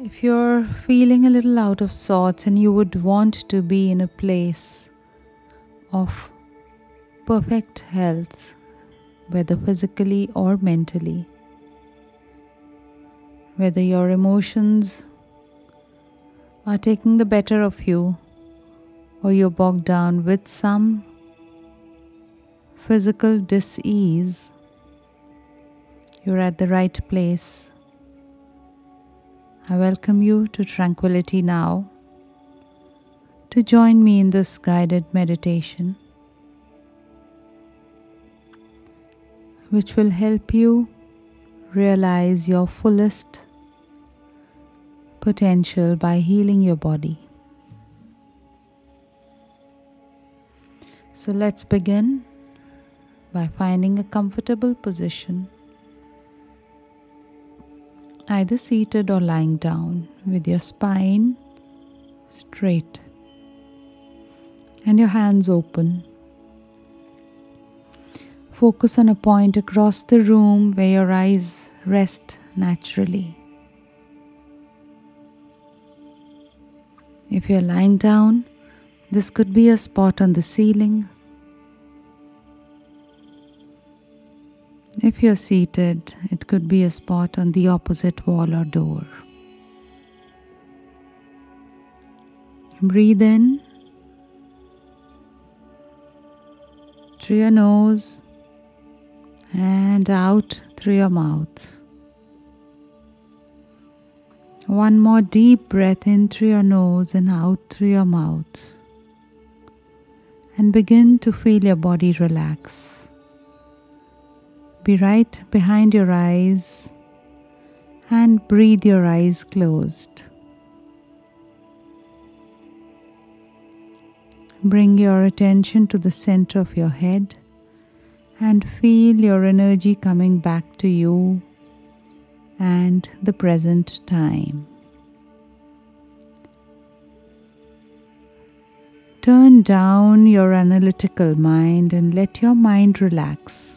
If you're feeling a little out of sorts and you would want to be in a place of perfect health, whether physically or mentally, whether your emotions are taking the better of you or you're bogged down with some physical dis-ease, you're at the right place. I welcome you to tranquility now to join me in this guided meditation, which will help you realize your fullest potential by healing your body. So let's begin by finding a comfortable position, either seated or lying down with your spine straight and your hands open. Focus on a point across the room where your eyes rest naturally. If you're lying down, this could be a spot on the ceiling. If you're seated, it could be a spot on the opposite wall or door. Breathe in through your nose and out through your mouth. One more deep breath in through your nose and out through your mouth. And begin to feel your body relax. Be right behind your eyes and breathe your eyes closed. Bring your attention to the center of your head and feel your energy coming back to you and the present time. Turn down your analytical mind and let your mind relax.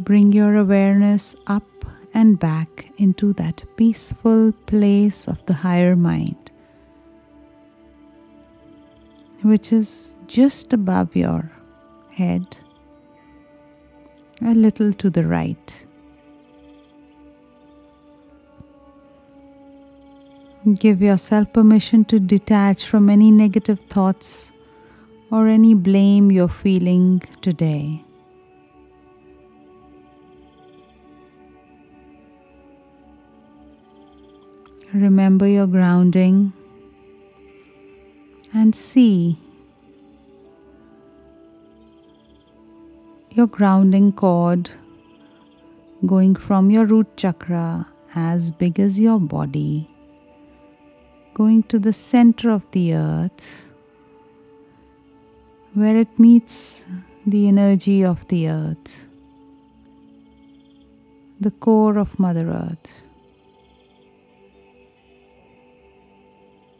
Bring your awareness up and back into that peaceful place of the higher mind, which is just above your head a little to the right. Give yourself permission to detach from any negative thoughts or any blame you're feeling today. Remember your grounding and see your grounding cord going from your root chakra as big as your body, going to the center of the earth where it meets the energy of the earth, the core of Mother Earth.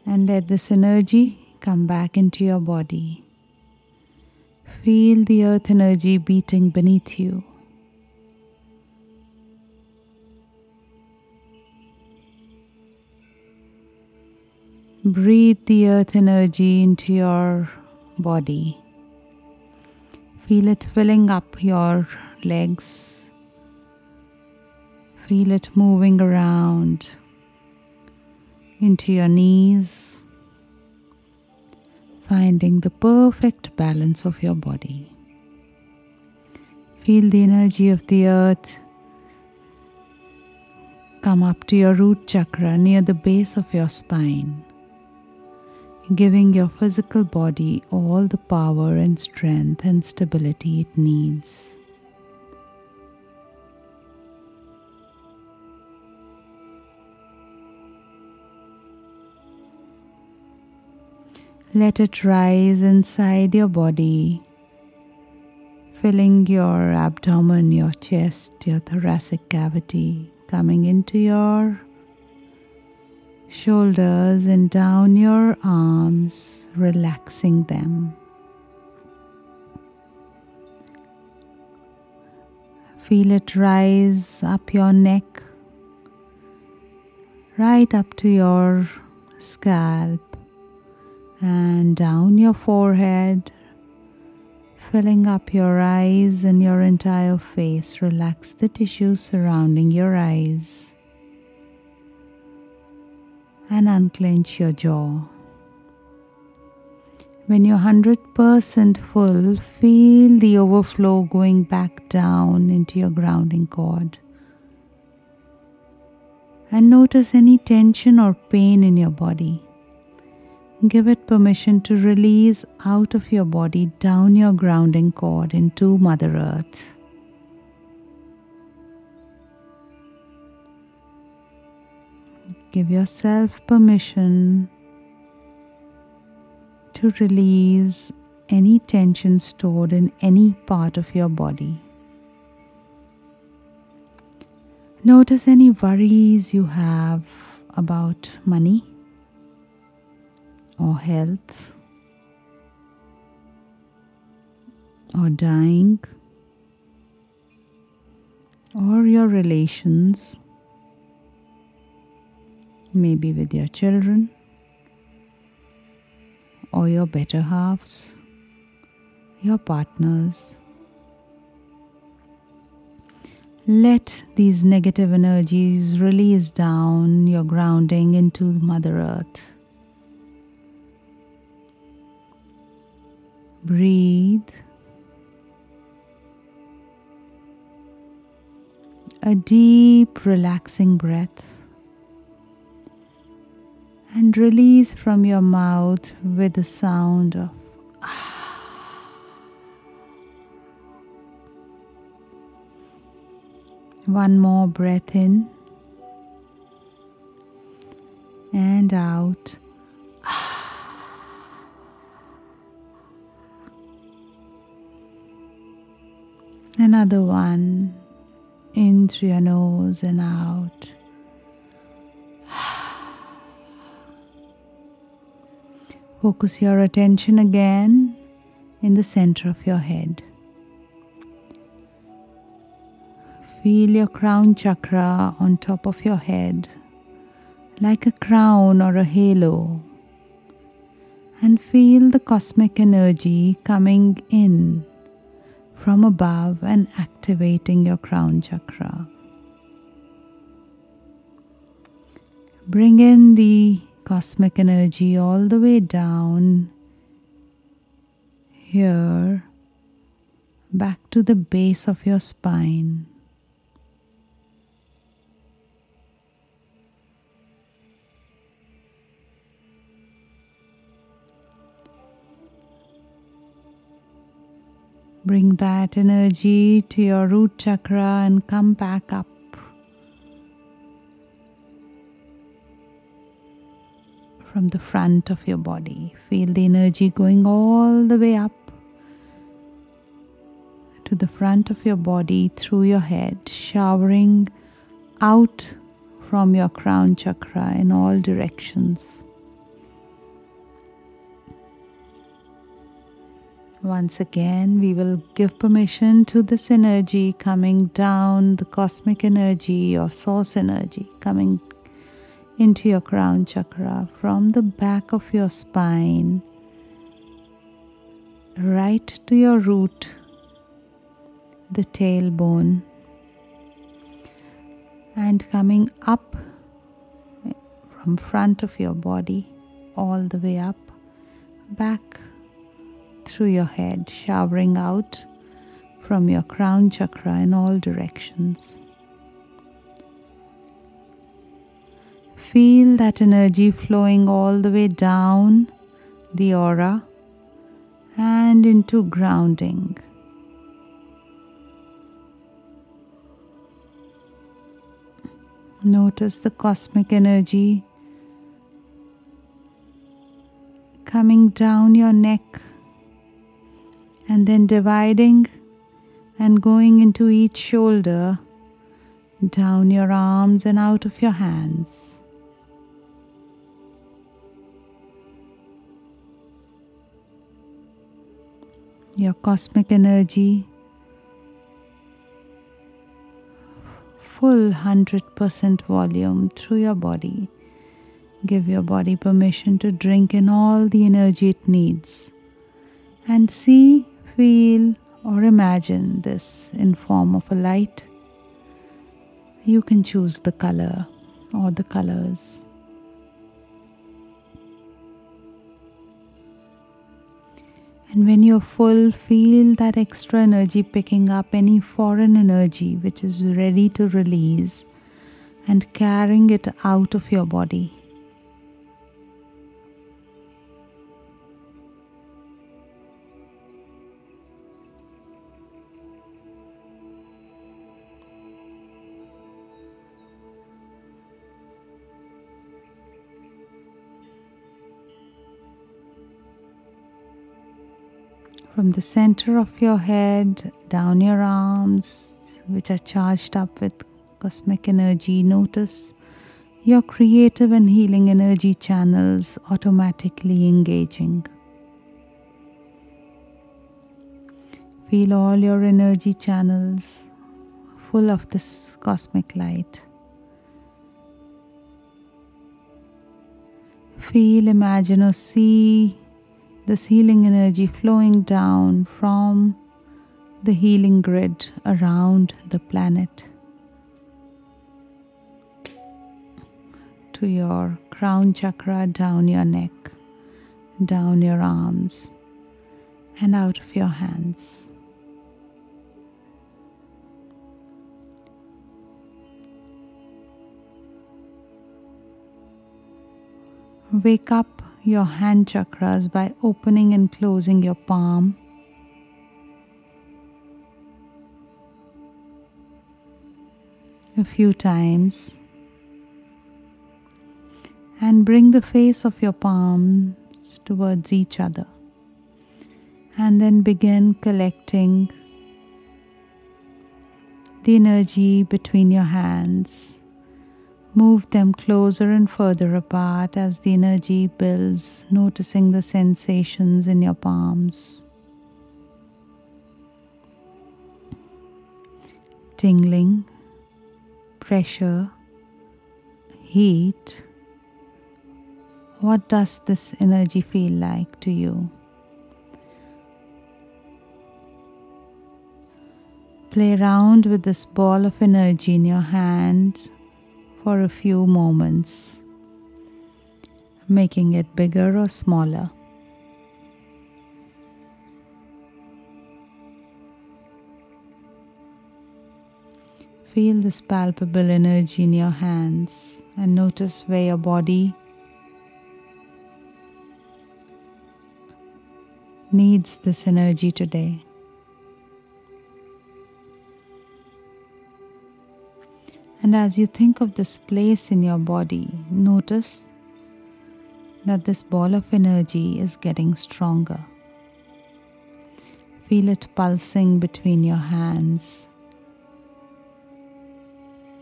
And let this energy come back into your body. Feel the earth energy beating beneath you. Breathe the earth energy into your body. Feel it filling up your legs. Feel it moving around into your knees finding the perfect balance of your body. Feel the energy of the earth come up to your root chakra near the base of your spine, giving your physical body all the power and strength and stability it needs. Let it rise inside your body, filling your abdomen, your chest, your thoracic cavity, coming into your shoulders and down your arms, relaxing them. Feel it rise up your neck, right up to your scalp, and down your forehead, filling up your eyes and your entire face. Relax the tissue surrounding your eyes and unclench your jaw. When you're 100% full, feel the overflow going back down into your grounding cord. And notice any tension or pain in your body. Give it permission to release out of your body down your grounding cord into Mother Earth. Give yourself permission to release any tension stored in any part of your body. Notice any worries you have about money or health or dying or your relations, maybe with your children or your better halves, your partners. Let these negative energies release down your grounding into Mother Earth. Breathe. A deep, relaxing breath. And release from your mouth with the sound of ah. One more breath in and out. Another one in through your nose and out. Focus your attention again in the center of your head. Feel your crown chakra on top of your head, like a crown or a halo. And feel the cosmic energy coming in from above and activating your crown chakra. Bring in the cosmic energy all the way down here, back to the base of your spine. Bring that energy to your root chakra and come back up. From the front of your body, feel the energy going all the way up to the front of your body through your head, showering out from your crown chakra in all directions. Once again, we will give permission to this energy coming down, the cosmic energy or source energy coming into your crown chakra from the back of your spine right to your root, the tailbone, and coming up from front of your body all the way up back through your head, showering out from your crown chakra in all directions. Feel that energy flowing all the way down the aura and into grounding. Notice the cosmic energy coming down your neck and then dividing and going into each shoulder, down your arms and out of your hands. Your cosmic energy full 100% volume through your body. Give your body permission to drink in all the energy it needs. And see, feel, or imagine this in form of a light. You can choose the color or the colors. And when you're full, feel that extra energy picking up any foreign energy which is ready to release and carrying it out of your body. From the center of your head down your arms, which are charged up with cosmic energy. Notice your creative and healing energy channels automatically engaging. Feel all your energy channels full of this cosmic light. Feel, imagine, or see this healing energy flowing down from the healing grid around the planet to your crown chakra, down your neck, down your arms, and out of your hands. Wake up your hand chakras by opening and closing your palm. A few times. And bring the face of your palms towards each other. And then begin collecting the energy between your hands Move them closer and further apart as the energy builds, noticing the sensations in your palms. Tingling, pressure, heat. What does this energy feel like to you? Play around with this ball of energy in your hand for a few moments, making it bigger or smaller. Feel this palpable energy in your hands and notice where your body needs this energy today. And as you think of this place in your body, notice that this ball of energy is getting stronger. Feel it pulsing between your hands.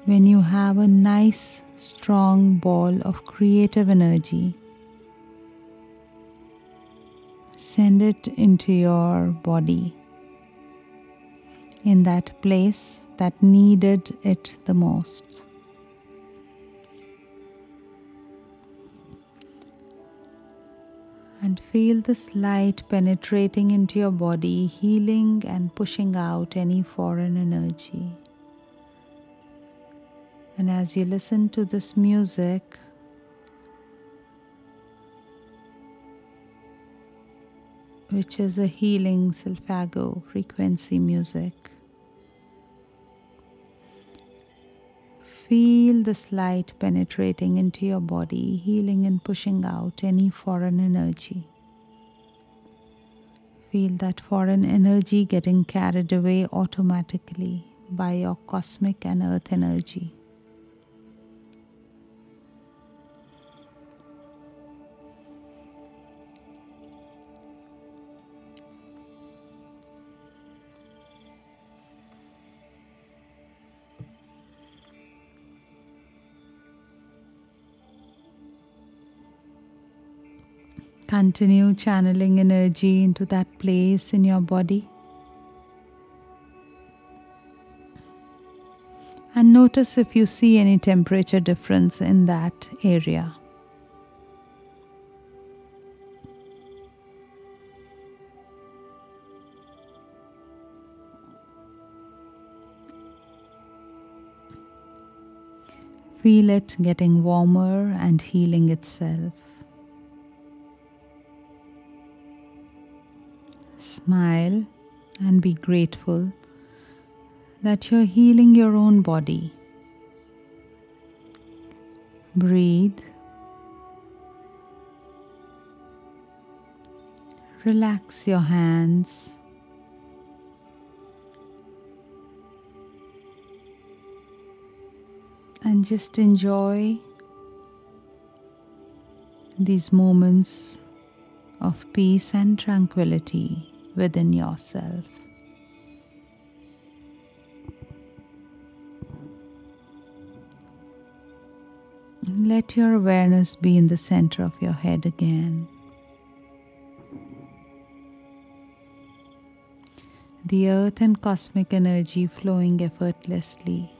When you have a nice, strong ball of creative energy, send it into your body in that place that needed it the most. And feel this light penetrating into your body, healing and pushing out any foreign energy. And as you listen to this music, which is a healing Solfeggio frequency music, Feel this light penetrating into your body, healing and pushing out any foreign energy. Feel that foreign energy getting carried away automatically by your cosmic and earth energy. Continue channeling energy into that place in your body. And notice if you see any temperature difference in that area. Feel it getting warmer and healing itself. Smile and be grateful that you're healing your own body. Breathe. Relax your hands. and just enjoy these moments of peace and tranquility within yourself. Let your awareness be in the center of your head again. The earth and cosmic energy flowing effortlessly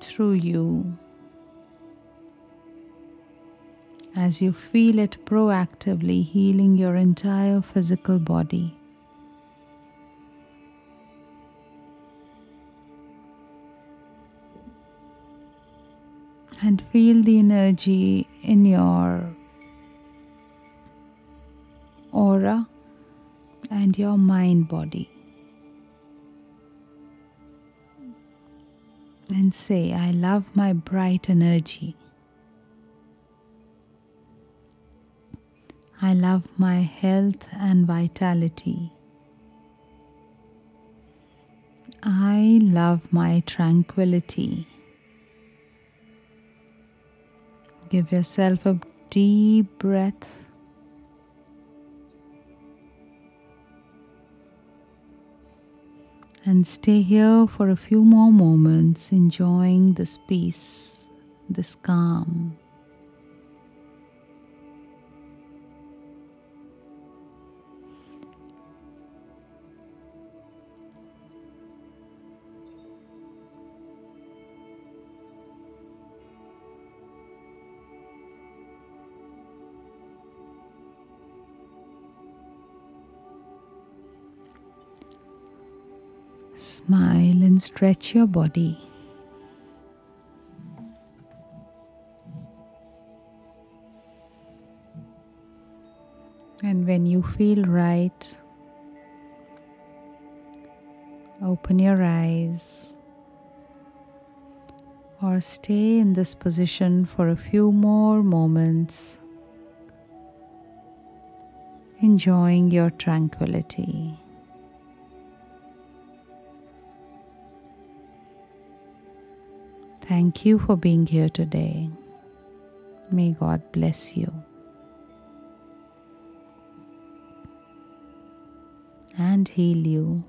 through you as you feel it proactively healing your entire physical body. And feel the energy in your aura and your mind body. and say, I love my bright energy. I love my health and vitality. I love my tranquility. Give yourself a deep breath and stay here for a few more moments, enjoying this peace, this calm. Smile and stretch your body. And when you feel right, open your eyes or stay in this position for a few more moments, enjoying your tranquility. Thank you for being here today. May God bless you. And heal you